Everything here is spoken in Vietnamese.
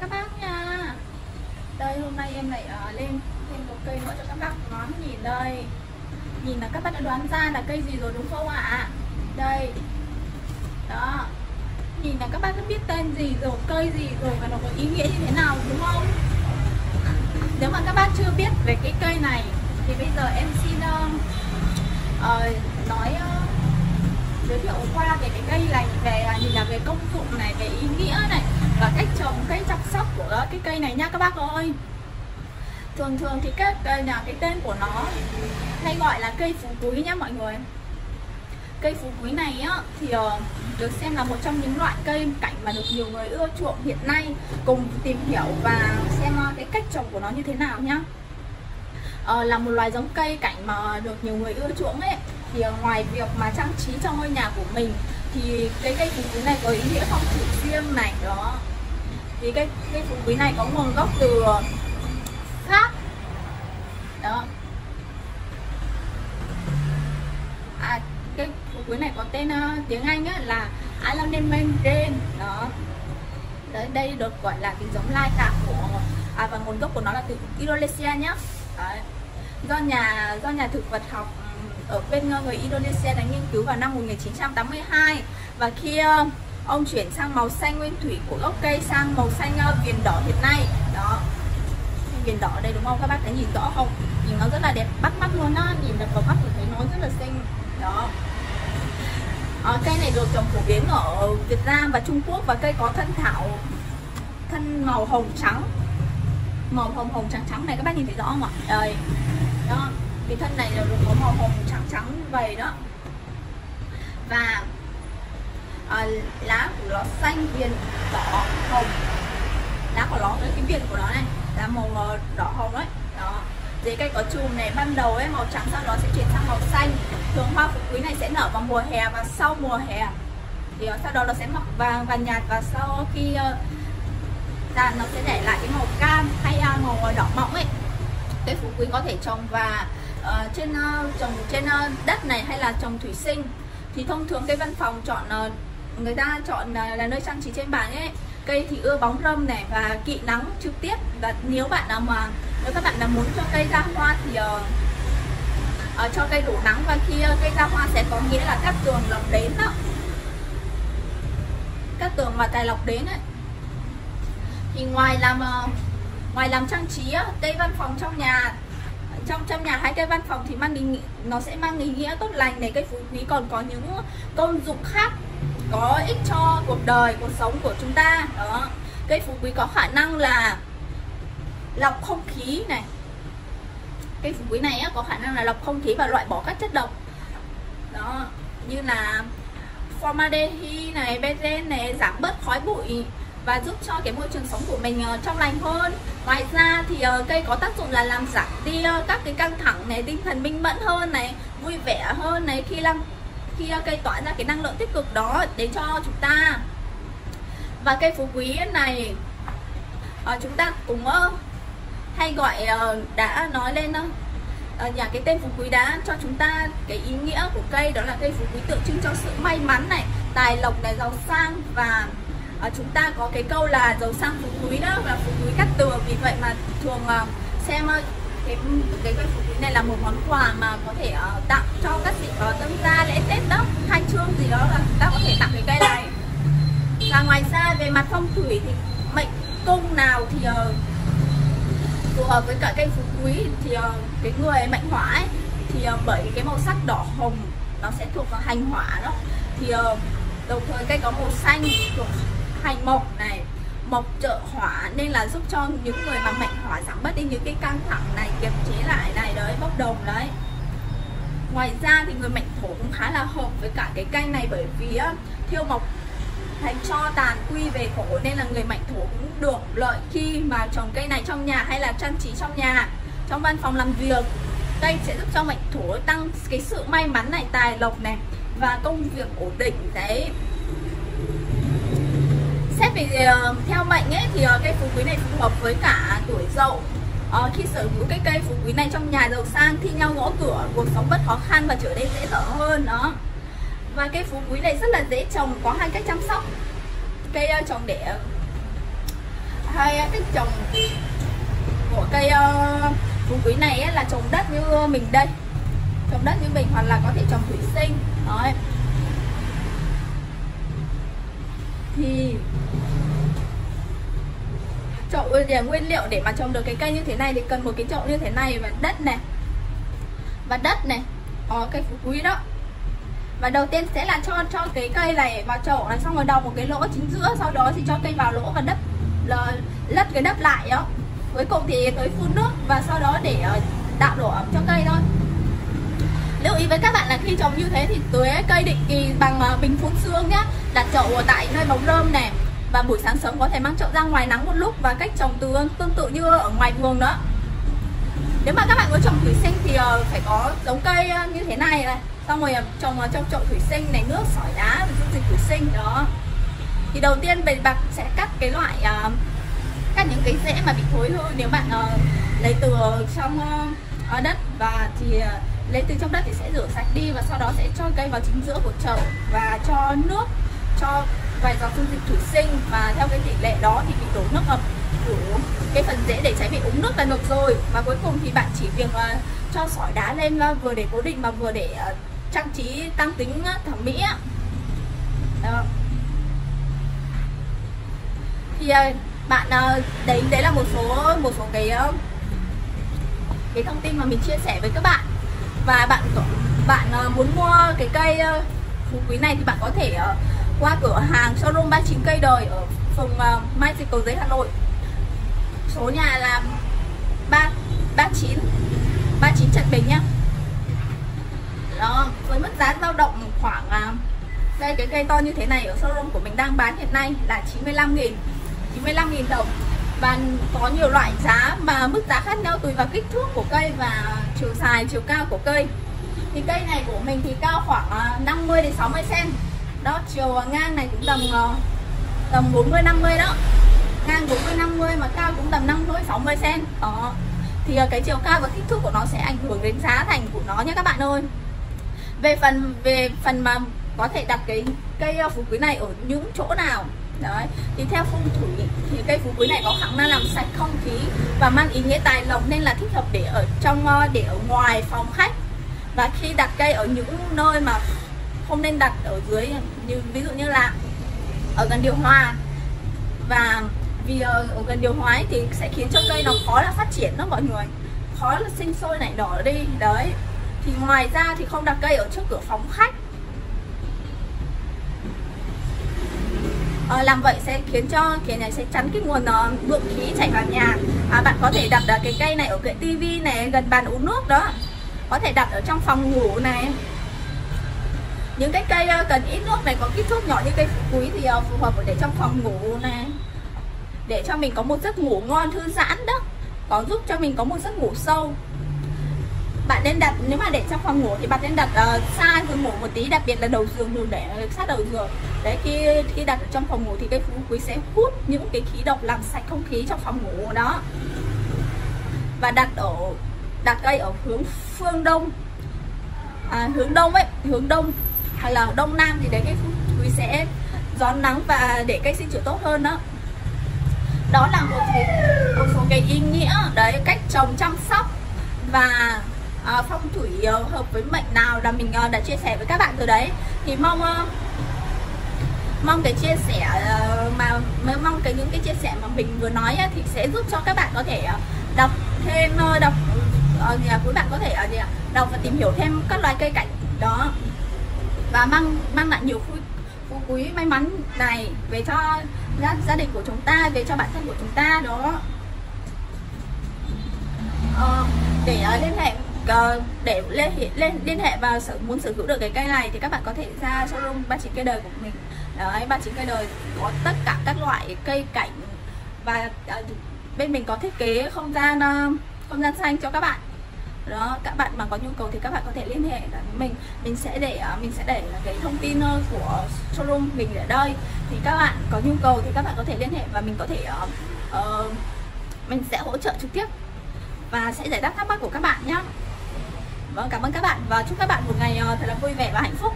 các bác nha. Đây hôm nay em lại uh, lên thêm một cây nữa cho các bác ngón nhìn đây. Nhìn là các bác đã đoán ra là cây gì rồi đúng không ạ? À? đây. Đó. Nhìn là các bác đã biết tên gì rồi cây gì rồi và nó có ý nghĩa như thế nào đúng không? Nếu mà các bác chưa biết về cái cây này thì bây giờ em xin uh, uh, nói uh, giới thiệu qua về cái cây này về nhìn là về công dụng này về ý nghĩa này và cách trồng cây chăm sóc của ờ, cái cây này nha các bác ơi. Thường thường thì các cây là cái tên của nó hay gọi là cây phú quý nhá mọi người. Cây phú quý này á thì ờ, được xem là một trong những loại cây cảnh mà được nhiều người ưa chuộng hiện nay. Cùng tìm hiểu và xem ờ, cái cách trồng của nó như thế nào nhá. À, là một loài giống cây cảnh mà được nhiều người ưa chuộng ấy. Thì ngoài việc mà trang trí cho ngôi nhà của mình thì cái cây phú quý này có ý nghĩa phong thủy riêng này đó. Thì cây cây phú quý này có nguồn gốc từ pháp. Đó. À cái phú quý này có tên uh, tiếng anh á, là Alanemengen đó. Đấy đây được gọi là cái giống lai tạo của à, và nguồn gốc của nó là từ Indonesia nhá. Đấy. do nhà do nhà thực vật học ở bên ờ, người Indonesia đã nghiên cứu vào năm 1982 và khi ờ, ông chuyển sang màu xanh nguyên thủy của gốc cây sang màu xanh ờ, viền đỏ hiện nay. Đó. Viền đỏ đây đúng không? Các bác thấy nhìn rõ không? Nhìn nó rất là đẹp bắt mắt luôn á. Nhìn đập vào mắt thì thấy nó rất là xinh. Đó. À, cây này được trồng phổ biến ở Việt Nam và Trung Quốc và cây có thân thảo thân màu hồng trắng. Màu hồng hồng trắng trắng này các bác nhìn thấy rõ không ạ? Đây. Đó cái thân này được có màu hồng trắng trắng như vậy đó. Và à, lá của nó xanh viền đỏ hồng. Lá của nó cái viền của nó này là màu đỏ hồng đấy. Đó. Dưới cây có chùm này ban đầu ấy màu trắng sau đó sẽ chuyển sang màu xanh. Thường hoa phú quý này sẽ nở vào mùa hè và sau mùa hè. Thì sau đó nó sẽ mọc vàng và nhạt và sau khi uh, ra nó sẽ để lại cái màu cam hay uh, màu đỏ mọng ấy. Cây phú quý có thể trồng và uh, trên uh, trồng trên uh, đất này hay là trồng thủy sinh? Thì thông thường cây văn phòng chọn uh, người ta chọn uh, là nơi trang trí trên bàn ấy. Cây thì ưa bóng râm này và kỵ nắng trực tiếp. Và nếu bạn nào mà nếu các bạn nào muốn cho cây ra hoa thì uh, uh, cho cây đủ nắng và khi uh, cây ra hoa sẽ có nghĩa là cắt tường lọc đến đó. Cắt tường mà tài lọc đến ấy. Thì ngoài làm uh, ngoài làm trang trí cây văn phòng trong nhà trong trong nhà hai cây văn phòng thì mang ý nghĩa, nó sẽ mang ý nghĩa tốt lành này cây phú quý còn có những công dụng khác có ích cho cuộc đời cuộc sống của chúng ta. Đó. Cây phú quý có khả năng là lọc không khí này. Cây phú quý này có khả năng là lọc không khí và loại bỏ các chất độc. Đó. Như là formaldehyde này benzen này giảm bớt khói bụi và giúp cho cái môi trường sống của mình uh, trong lành hơn. Ngoài ra thì uh, cây có tác dụng là làm giảm đi uh, các cái căng thẳng này tinh thần minh mẫn hơn này vui vẻ hơn này khi làm khi uh, cây tỏa ra cái năng lượng tích cực đó để cho chúng ta. Và cây phú quý này uh, chúng ta cũng uh, hay gọi uh, đã nói lên uh, nhà cái tên phú quý đã cho chúng ta cái ý nghĩa của cây đó là cây phú quý tượng trưng cho sự may mắn này tài lộc này giàu sang và uh, chúng ta có cái câu là dầu xăng phú quý đó là phú quý cắt tường. Vì vậy mà thường uh, xem uh, cái cái cây phú quý này là một món quà mà có thể uh, tặng cho các dịp có tâm gia lễ tết đó. Khai trương gì đó là chúng ta có thể tặng cái cây này. Và ngoài ra về mặt phong thủy thì mệnh cung nào thì uh, phù hợp với cả cây phú quý thì uh, cái người mệnh hỏa ấy thì uh, bởi cái màu sắc đỏ hồng nó sẽ thuộc vào hành hỏa đó. Thì uh, đồng thời cây có màu xanh thuộc hành mộc này. Mộc trợ hỏa nên là giúp cho những người mà mệnh hỏa giảm bớt đi những cái căng thẳng này, kiềm chế lại này, đấy, bốc đồng đấy. Ngoài ra thì người mệnh thổ cũng khá là hợp với cả cái cây này bởi vì thiêu mộc thành cho tàn quy về thổ nên là người mệnh thổ cũng được lợi khi mà trồng cây này trong nhà hay là trang trí trong nhà, trong văn phòng làm việc. Cây sẽ giúp cho mệnh thổ tăng cái sự may mắn này, tài lộc này và công việc ổn định, đấy xét về uh, theo mệnh ấy thì uh, cây phú quý này phù hợp với cả tuổi dậu. Uh, khi sở hữu cái cây phú quý này trong nhà giàu sang thi nhau gõ cửa cuộc sống bất khó khăn và trở nên dễ thở hơn đó. Và cây phú quý này rất là dễ trồng có hai cách chăm sóc. Cây uh, trồng để hay cách trồng của cây uh, phú quý này ấy, là trồng đất như mình đây. Trồng đất như mình hoặc là có thể trồng thủy sinh Đấy. Thì chậu ừ, để nguyên liệu để mà trồng được cái cây như thế này thì cần một cái chậu như thế này và đất này. Và đất này, có cây phú quý đó. Và đầu tiên sẽ là cho cho cái cây này vào chậu này xong rồi đầu một cái lỗ chính giữa, sau đó thì cho cây vào lỗ và đất lấp cái đất lại, đó. Cuối cùng thì tới phun nước và sau đó để ờ, tạo độ ẩm cho ý với các bạn là khi trồng như thế thì tưới cây định kỳ bằng ờ, bình phun xương nhá, đặt chậu tại nơi bóng rơm này và buổi sáng sớm có thể mang chậu ra ngoài nắng một lúc và cách trồng tương tương tự như ở ngoài vườn đó. Nếu mà các bạn có trồng thủy sinh thì ờ, phải có giống cây ờ, như thế này này. Xong rồi trồng trong chậu thủy sinh này, nước, sỏi đá dung dịch thủy sinh, đó. Thì đầu tiên bề bạc sẽ cắt cái loại cắt những cái rễ mà bị thối hư nếu bạn lấy từ trong đất và thì lấy từ trong đất thì sẽ rửa sạch đi và sau đó sẽ cho cây vào chính giữa của chậu và cho nước cho vài giọt dung dịch thủy sinh. Và theo cái tỷ lệ đó thì bị đổ nước ngập đủ cái phần rễ để trái bị uống nước là được rồi. Và cuối cùng thì bạn chỉ việc uh, cho sỏi đá lên uh, vừa để cố định mà vừa để uh, trang trí tăng tính thẩm mỹ đó. thì bạn đấy đấy là một số một số cái cái thông tin mà mình chia sẻ với các bạn và bạn bạn ờ, muốn mua cái cây ờ, phú quý này thì bạn có thể ờ, qua cửa hàng showroom 39 cây đời ở phường Mai Dịch Cầu Giấy, Hà Nội. Số nhà là 3 39 39 Trần Bình nhá. Đó, với mức giá dao động khoảng đây, cái cây to như thế này ở showroom của mình đang bán hiện nay là 95 nghìn 95 nghìn đồng. Và có nhiều loại giá mà mức giá khác nhau tùy vào kích thước của cây và chiều dài, chiều cao của cây. Thì cây này của mình thì cao khoảng à, 50 đến 60 cm đó, chiều ngang này cũng tầm à, tầm 40 50 đó. Ngang 40 50 mà cao cũng tầm 50 60 cm đó. Thì à, cái chiều cao và kích thước của nó sẽ ảnh hưởng đến giá thành của nó nhé các bạn ơi. Về phần về phần mà có thể đặt cái cây ờ, phú quý này ở những chỗ nào. Đấy, thì theo phong thủy thì cây phú quý này có khả năng làm sạch không khí và mang ý nghĩa tài lộc nên là thích hợp để ở trong ờ, để ở ngoài phòng khách. Và khi đặt cây ở những nơi mà không nên đặt ở dưới, như, ví dụ như là ở gần điều hòa. Và vì ờ, ở gần điều hòa thì sẽ khiến cho cây nó khó là phát triển đó mọi người. Khó là sinh sôi nảy nở đi, đấy. Thì ngoài ra thì không đặt cây ở trước cửa phòng khách. À, làm vậy sẽ khiến cho cái này sẽ chắn cái nguồn uh, lượng khí chảy vào nhà. À, bạn có thể đặt uh, cái cây này ở cái tivi này gần bàn uống nước đó. Có thể đặt ở trong phòng ngủ này. Những cái cây uh, cần ít nước này có kích thước nhỏ như cây phú quý thì uh, phù hợp để trong phòng ngủ này. Để cho mình có một giấc ngủ ngon thư giãn đó. Có giúp cho mình có một giấc ngủ sâu bạn nên đặt nếu mà để trong phòng ngủ thì bạn nên đặt uh, xa giường ngủ một tí đặc biệt là đầu giường đừng để ờ, sát đầu giường. Đấy khi khi đặt trong phòng ngủ thì cây phú quý sẽ hút những cái khí độc làm sạch không khí trong phòng ngủ đó. Và đặt ở đặt cây ở hướng phương đông. À, hướng đông ấy hướng đông hay là đông nam thì đấy cây phú quý sẽ gió nắng và để cây sinh trưởng tốt hơn đó. Đó là một số, một số cái ý nghĩa đấy cách trồng chăm sóc và uh, phong thủy uh, hợp với mệnh nào là mình uh, đã chia sẻ với các bạn rồi đấy. Thì mong uh, mong cái chia sẻ uh, mà mong cái những cái chia sẻ mà mình vừa nói uh, thì sẽ giúp cho các bạn có thể uh, đọc thêm uh, đọc uh, nhà quý bạn có thể uh, đọc và tìm hiểu thêm các loài cây cảnh đó. Và mang mang lại nhiều phú, phú quý may mắn này về cho gia, gia đình của chúng ta về cho bản thân của chúng ta đó. Uh, để uh, liên hệ uh, để liên hệ lên liên hệ và sở muốn sở hữu được cái cây này thì các bạn có thể ra showroom ba chín cây đời của mình. Đấy ba chín cây đời có tất cả các loại cây cảnh và uh, bên mình có thiết kế không gian uh, không gian xanh cho các bạn. Đó các bạn mà có nhu cầu thì các bạn có thể liên hệ với mình. Mình sẽ để mình sẽ để cái thông tin của showroom mình ở đây. Thì các bạn có nhu cầu thì các bạn có thể liên hệ và mình có thể uh, mình sẽ hỗ trợ trực tiếp và sẽ giải đáp thắc mắc của các bạn nhé Vâng, cảm ơn các bạn và chúc các bạn một ngày ờ, thật là vui vẻ và hạnh phúc.